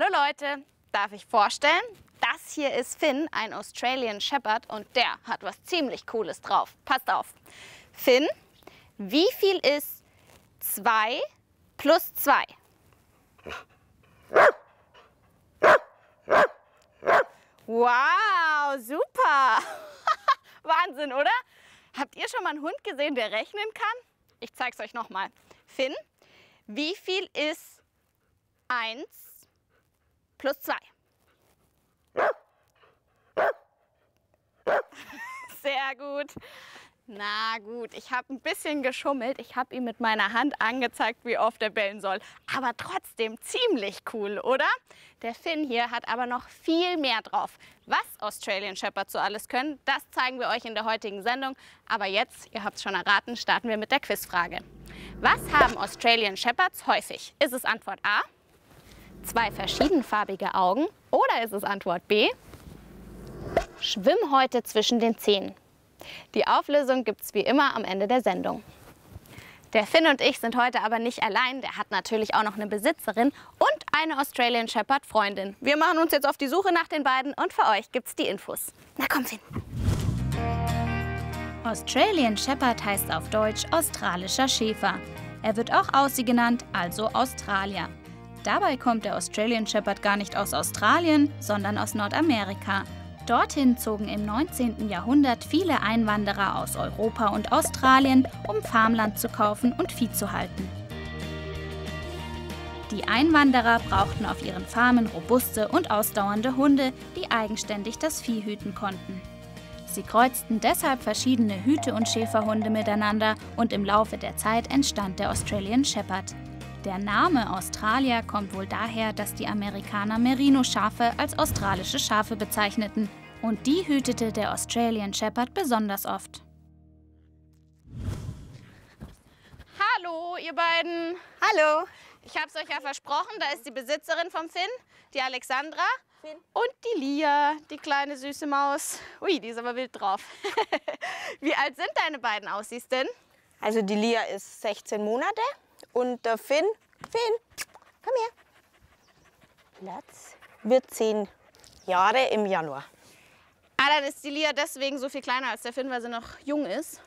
Hallo Leute, darf ich vorstellen? Das hier ist Finn, ein Australian Shepherd und der hat was ziemlich Cooles drauf. Passt auf. Finn, wie viel ist 2 plus 2? Wow, super! Wahnsinn, oder? Habt ihr schon mal einen Hund gesehen, der rechnen kann? Ich zeig's euch nochmal. Finn, wie viel ist 1 plus 2? Sehr gut. Na gut, ich habe ein bisschen geschummelt. Ich habe ihm mit meiner Hand angezeigt, wie oft er bellen soll. Aber trotzdem ziemlich cool, oder? Der Finn hier hat aber noch viel mehr drauf. Was Australian Shepherds so alles können, das zeigen wir euch in der heutigen Sendung. Aber jetzt, ihr habt es schon erraten, starten wir mit der Quizfrage. Was haben Australian Shepherds häufig? Ist es Antwort A? Zwei verschiedenfarbige Augen? Oder ist es Antwort B? Schwimmhäute zwischen den Zähnen. Die Auflösung gibt es wie immer am Ende der Sendung. Der Finn und ich sind heute aber nicht allein. Der hat natürlich auch noch eine Besitzerin und eine Australian Shepherd Freundin. Wir machen uns jetzt auf die Suche nach den beiden und für euch gibt's die Infos. Na komm, Finn. Australian Shepherd heißt auf Deutsch australischer Schäfer. Er wird auch Aussie genannt, also Australier. Dabei kommt der Australian Shepherd gar nicht aus Australien, sondern aus Nordamerika. Dorthin zogen im 19. Jahrhundert viele Einwanderer aus Europa und Australien, um Farmland zu kaufen und Vieh zu halten. Die Einwanderer brauchten auf ihren Farmen robuste und ausdauernde Hunde, die eigenständig das Vieh hüten konnten. Sie kreuzten deshalb verschiedene Hüte- und Schäferhunde miteinander und im Laufe der Zeit entstand der Australian Shepherd. Der Name Australier kommt wohl daher, dass die Amerikaner Merino-Schafe als australische Schafe bezeichneten. Und die hütete der Australian Shepherd besonders oft. Hallo, ihr beiden. Hallo. Ich habe es euch ja versprochen, da ist die Besitzerin vom Finn, die Alexandra. Finn. Und die Lia, die kleine süße Maus. Ui, die ist aber wild drauf. Wie alt sind deine beiden Aussies denn? Also die Lia ist 16 Monate und der Finn, Finn, komm her. Platz. Wird 10 Jahre im Januar. Ah, dann ist die Lia deswegen so viel kleiner als der Finn, weil sie noch jung ist.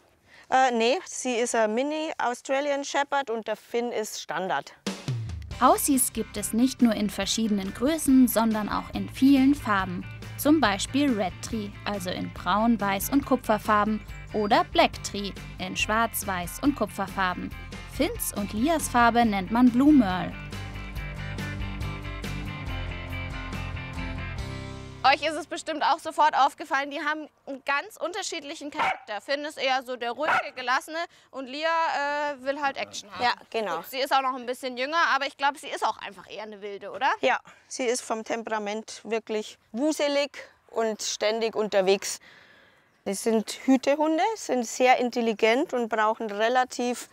Äh, nee, sie ist ein Mini Australian Shepherd und der Finn ist Standard. Aussies gibt es nicht nur in verschiedenen Größen, sondern auch in vielen Farben. Zum Beispiel Red Tree, also in Braun, Weiß und Kupferfarben, oder Black Tree in Schwarz, Weiß und Kupferfarben. Finns und Lias Farbe nennt man Blue Merle. Euch ist es bestimmt auch sofort aufgefallen, die haben einen ganz unterschiedlichen Charakter. Finn ist eher so der ruhige, gelassene und Lia äh, will halt Action haben. Ja, genau. Gut, sie ist auch noch ein bisschen jünger, aber ich glaube, sie ist auch einfach eher eine Wilde, oder? Ja, sie ist vom Temperament wirklich wuselig und ständig unterwegs. Sie sind Hütehunde, sind sehr intelligent und brauchen relativ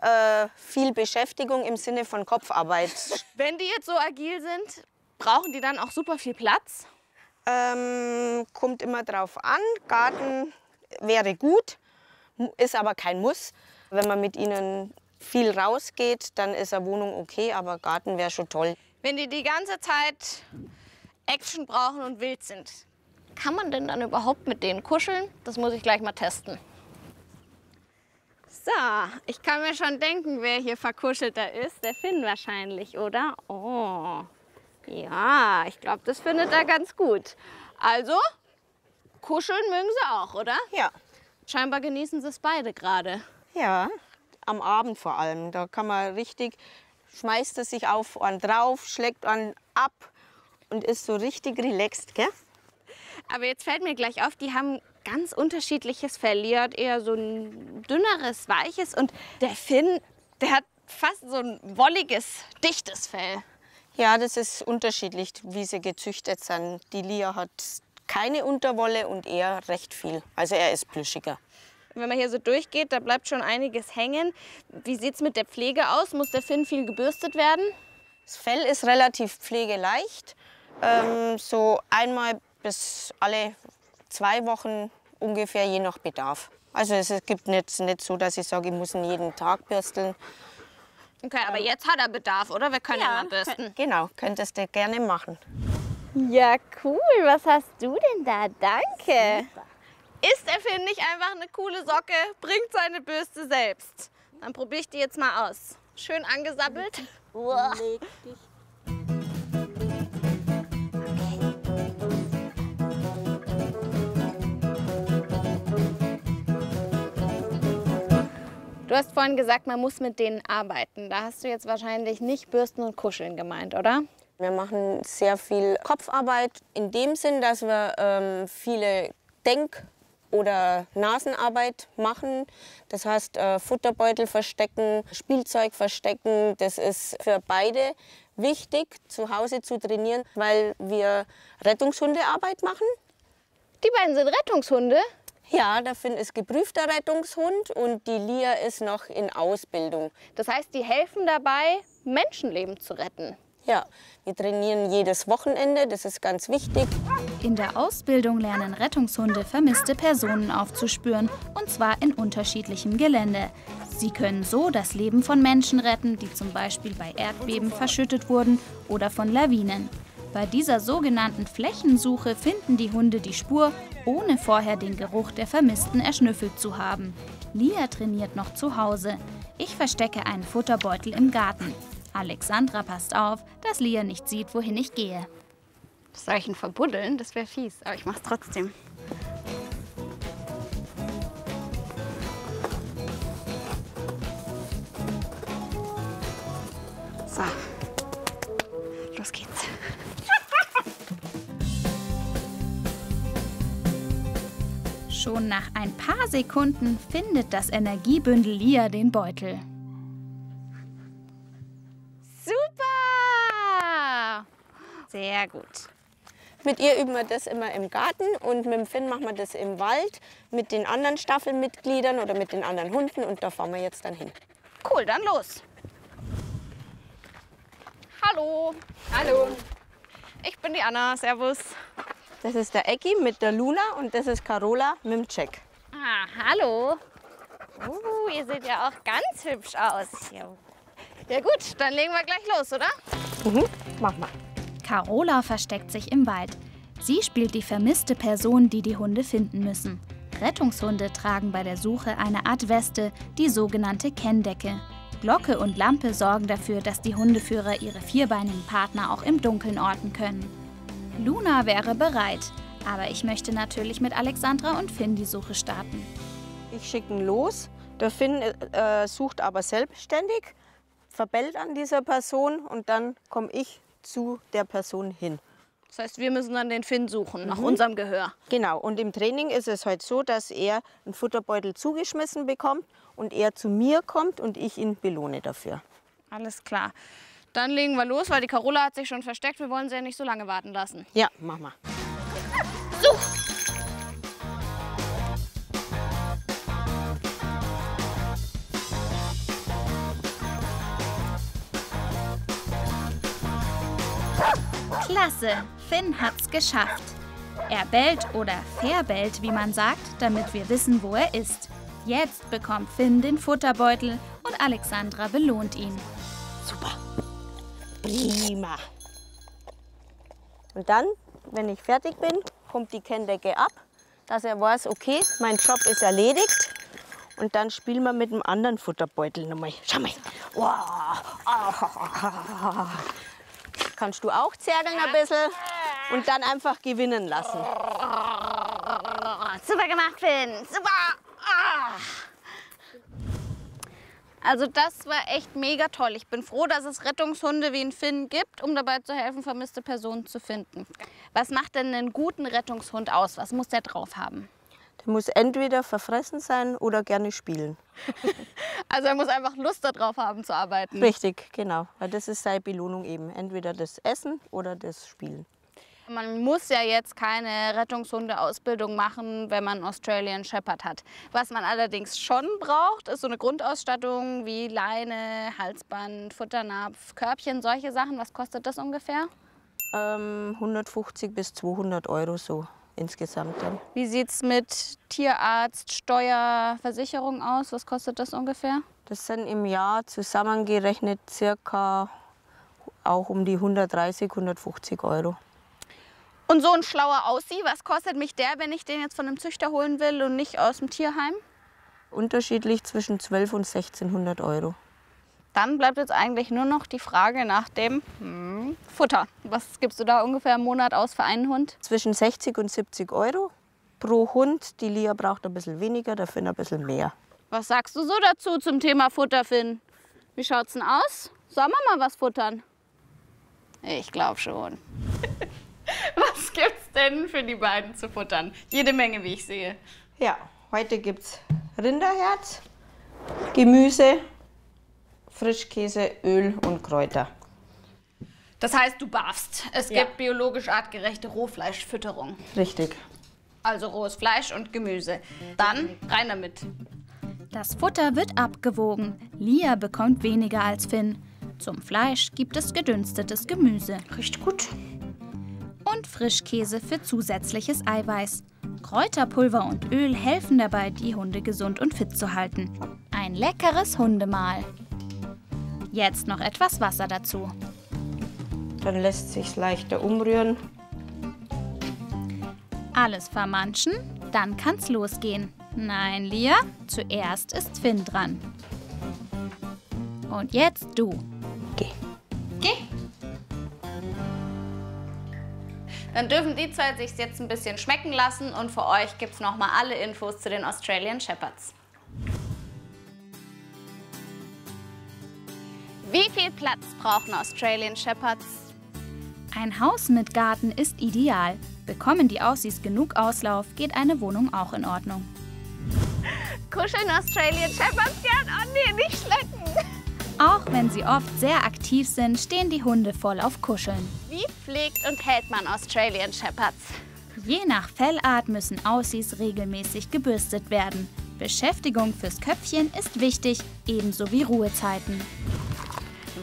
äh, viel Beschäftigung im Sinne von Kopfarbeit. Wenn die jetzt so agil sind, brauchen die dann auch super viel Platz? Ähm, kommt immer drauf an. Garten wäre gut, ist aber kein Muss. Wenn man mit ihnen viel rausgeht, dann ist eine Wohnung okay, aber Garten wäre schon toll. Wenn die die ganze Zeit Action brauchen und wild sind, kann man denn dann überhaupt mit denen kuscheln? Das muss ich gleich mal testen. So, ich kann mir schon denken, wer hier verkuschelter ist. Der Finn wahrscheinlich, oder? Oh, ja, ich glaube, das findet er ganz gut. Also, kuscheln mögen sie auch, oder? Ja, Scheinbar genießen sie es beide gerade. ja, am Abend vor allem. Da kann man richtig, schmeißt es sich auf einen drauf, schlägt einen ab und ist so richtig relaxed, gell? Aber jetzt fällt mir gleich auf, die haben ganz unterschiedliches Fell. Lia hat eher so ein dünneres, weiches und der Finn, der hat fast so ein wolliges, dichtes Fell. Ja, das ist unterschiedlich, wie sie gezüchtet sind. Die Lia hat keine Unterwolle und er recht viel. Also er ist plüschiger. Wenn man hier so durchgeht, da bleibt schon einiges hängen. Wie sieht es mit der Pflege aus? Muss der Finn viel gebürstet werden? Das Fell ist relativ pflegeleicht. Ähm, so einmal bis alle zwei Wochen ungefähr, je nach Bedarf. Also es gibt nicht, nicht so, dass ich sage, ich muss ihn jeden Tag bürsteln. Okay, aber jetzt hat er Bedarf, oder? Wir können ihn mal bürsten. könnt- genau, könntest du gerne machen. Ja, cool. Was hast du denn da? Danke. Ist er, finde ich, einfach eine coole Socke, bringt seine Bürste selbst. Dann probiere ich die jetzt mal aus. Schön angesabbelt. Uah. Du hast vorhin gesagt, man muss mit denen arbeiten. Da hast du jetzt wahrscheinlich nicht Bürsten und Kuscheln gemeint, oder? Wir machen sehr viel Kopfarbeit in dem Sinn, dass wir ähm, viele Denk- oder Nasenarbeit machen. Das heißt, äh, Futterbeutel verstecken, Spielzeug verstecken. Das ist für beide wichtig, zu Hause zu trainieren, weil wir Rettungshundearbeit machen. Die beiden sind Rettungshunde. Ja, der Finn ist geprüfter Rettungshund und die Lia ist noch in Ausbildung. Das heißt, die helfen dabei, Menschenleben zu retten. Ja, wir trainieren jedes Wochenende, das ist ganz wichtig. In der Ausbildung lernen Rettungshunde vermisste Personen aufzuspüren, und zwar in unterschiedlichem Gelände. Sie können so das Leben von Menschen retten, die zum Beispiel bei Erdbeben verschüttet wurden oder von Lawinen. Bei dieser sogenannten Flächensuche finden die Hunde die Spur, ohne vorher den Geruch der Vermissten erschnüffelt zu haben. Lia trainiert noch zu Hause. Ich verstecke einen Futterbeutel im Garten. Alexandra passt auf, dass Lia nicht sieht, wohin ich gehe. Soll ich ihn verbuddeln? Das wäre fies, aber ich mach's trotzdem. Schon nach ein paar Sekunden findet das Energiebündel Lia den Beutel. Super! Sehr gut. Mit ihr üben wir das immer im Garten und mit dem Finn machen wir das im Wald mit den anderen Staffelmitgliedern oder mit den anderen Hunden und da fahren wir jetzt dann hin. Cool, dann los. Hallo. Hallo. Ich bin die Anna. Servus. Das ist der Ecki mit der Luna und das ist Carola mit dem Jack. Ah, hallo. Uh, ihr seht ja auch ganz hübsch aus. Ja. ja gut, dann legen wir gleich los, oder? Mhm, mach mal. Carola versteckt sich im Wald. Sie spielt die vermisste Person, die die Hunde finden müssen. Rettungshunde tragen bei der Suche eine Art Weste, die sogenannte Kenndecke. Glocke und Lampe sorgen dafür, dass die Hundeführer ihre vierbeinigen Partner auch im Dunkeln orten können. Luna wäre bereit, aber ich möchte natürlich mit Alexandra und Finn die Suche starten. Ich schicke ihn los. Der Finn äh, sucht aber selbstständig, verbellt an dieser Person und dann komme ich zu der Person hin. Das heißt, wir müssen dann den Finn suchen, nach unserem Gehör. Genau, und im Training ist es halt so, dass er einen Futterbeutel zugeschmissen bekommt und er zu mir kommt und ich ihn belohne dafür. Alles klar. Dann legen wir los, weil die Carola hat sich schon versteckt. Wir wollen sie ja nicht so lange warten lassen. Ja, mach mal. Klasse, Finn hat's geschafft. Er bellt oder verbellt, wie man sagt, damit wir wissen, wo er ist. Jetzt bekommt Finn den Futterbeutel und Alexandra belohnt ihn. Prima. Und dann, wenn ich fertig bin, kommt die Kenndecke ab, dass er weiß, okay, mein Job ist erledigt. Und dann spielen wir mit dem anderen Futterbeutel nochmal. Schau mal. Wow. Kannst du auch zergeln ein bisschen und dann einfach gewinnen lassen. Super gemacht, Finn. Super. Also das war echt mega toll. Ich bin froh, dass es Rettungshunde wie einen Finn gibt, um dabei zu helfen, vermisste Personen zu finden. Was macht denn einen guten Rettungshund aus? Was muss der drauf haben? Der muss entweder verfressen sein oder gerne spielen. Also er muss einfach Lust darauf haben zu arbeiten. Richtig, genau. Weil das ist seine Belohnung eben. Entweder das Essen oder das Spielen. Man muss ja jetzt keine Rettungshundeausbildung machen, wenn man einen Australian Shepherd hat. Was man allerdings schon braucht, ist so eine Grundausstattung wie Leine, Halsband, Futternapf, Körbchen, solche Sachen. Was kostet das ungefähr? Ähm, 150 bis 200 Euro so insgesamt dann. Wie sieht es mit Tierarzt, Steuer, Versicherung aus? Was kostet das ungefähr? Das sind im Jahr zusammengerechnet circa auch um die 130, 150 Euro. Und so ein schlauer Aussie, was kostet mich der, wenn ich den jetzt von einem Züchter holen will und nicht aus dem Tierheim? Unterschiedlich zwischen 12 und 1600 Euro. Dann bleibt jetzt eigentlich nur noch die Frage nach dem hm, Futter. Was gibst du da ungefähr im Monat aus für einen Hund? Zwischen 60 und 70 Euro pro Hund. Die Lia braucht ein bisschen weniger, der Finn ein bisschen mehr. Was sagst du so dazu zum Thema Futter, Finn? Wie schaut's denn aus? Sollen wir mal was futtern? Ich glaube schon. denn für die beiden zu futtern? Jede Menge, wie ich sehe. Ja, heute gibt's Rinderherz, Gemüse, Frischkäse, Öl und Kräuter. Das heißt, du barfst. Es Ja. gibt biologisch artgerechte Rohfleischfütterung. Richtig. Also rohes Fleisch und Gemüse. Dann rein damit. Das Futter wird abgewogen. Lia bekommt weniger als Finn. Zum Fleisch gibt es gedünstetes Gemüse. Riecht gut. Und Frischkäse für zusätzliches Eiweiß. Kräuterpulver und Öl helfen dabei, die Hunde gesund und fit zu halten. Ein leckeres Hundemahl. Jetzt noch etwas Wasser dazu. Dann lässt sich leichter umrühren. Alles vermanschen, dann kann's losgehen. Nein, Lia, zuerst ist Finn dran. Und jetzt du. Dann dürfen die zwei sich jetzt ein bisschen schmecken lassen und für euch gibt es nochmal alle Infos zu den Australian Shepherds. Wie viel Platz brauchen Australian Shepherds? Ein Haus mit Garten ist ideal. Bekommen die Aussies genug Auslauf, geht eine Wohnung auch in Ordnung. Kuscheln Australian Shepherds gern? Oh nee, nicht schlecken. Auch wenn sie oft sehr aktiv sind, stehen die Hunde voll auf Kuscheln. Wie pflegt und hält man Australian Shepherds? Je nach Fellart müssen Aussies regelmäßig gebürstet werden. Beschäftigung fürs Köpfchen ist wichtig, ebenso wie Ruhezeiten.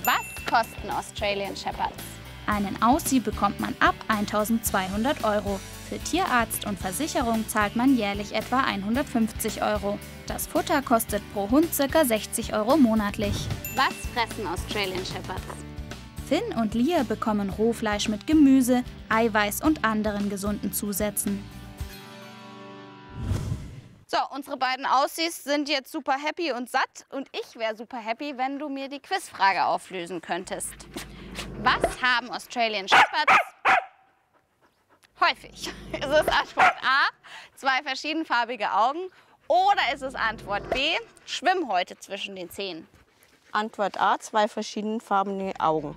Was kosten Australian Shepherds? Einen Aussie bekommt man ab 1200 Euro. Für Tierarzt und Versicherung zahlt man jährlich etwa 150 Euro. Das Futter kostet pro Hund ca. 60 Euro monatlich. Was fressen Australian Shepherds? Finn und Lia bekommen Rohfleisch mit Gemüse, Eiweiß und anderen gesunden Zusätzen. So, unsere beiden Aussies sind jetzt super happy und satt. Und ich wäre super happy, wenn du mir die Quizfrage auflösen könntest. Was haben Australian Shepherds häufig? Ist es Antwort A, zwei verschiedenfarbige Augen? Oder ist es Antwort B, Schwimmhäute zwischen den Zähnen? Antwort A, zwei verschiedenfarbene Augen.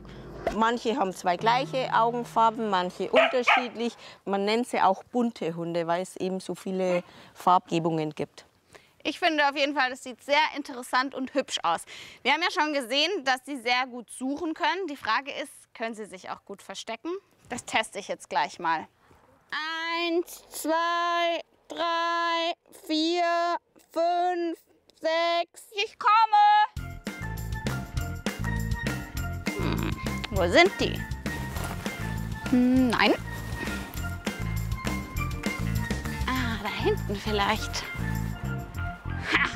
Manche haben zwei gleiche Augenfarben, manche unterschiedlich. Man nennt sie auch bunte Hunde, weil es eben so viele Farbgebungen gibt. Ich finde auf jeden Fall, das sieht sehr interessant und hübsch aus. Wir haben ja schon gesehen, dass sie sehr gut suchen können. Die Frage ist, können sie sich auch gut verstecken? Das teste ich jetzt gleich mal. Eins, zwei, drei, vier, fünf, sechs. Ich komme! Hm, wo sind die? Hm, nein. Ah, da hinten vielleicht. Ha,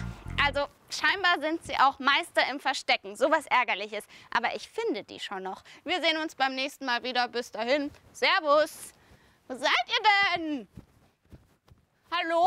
also scheinbar sind sie auch Meister im Verstecken. Sowas ärgerliches. Aber ich finde die schon noch. Wir sehen uns beim nächsten Mal wieder. Bis dahin. Servus. Wo seid ihr denn? Hallo?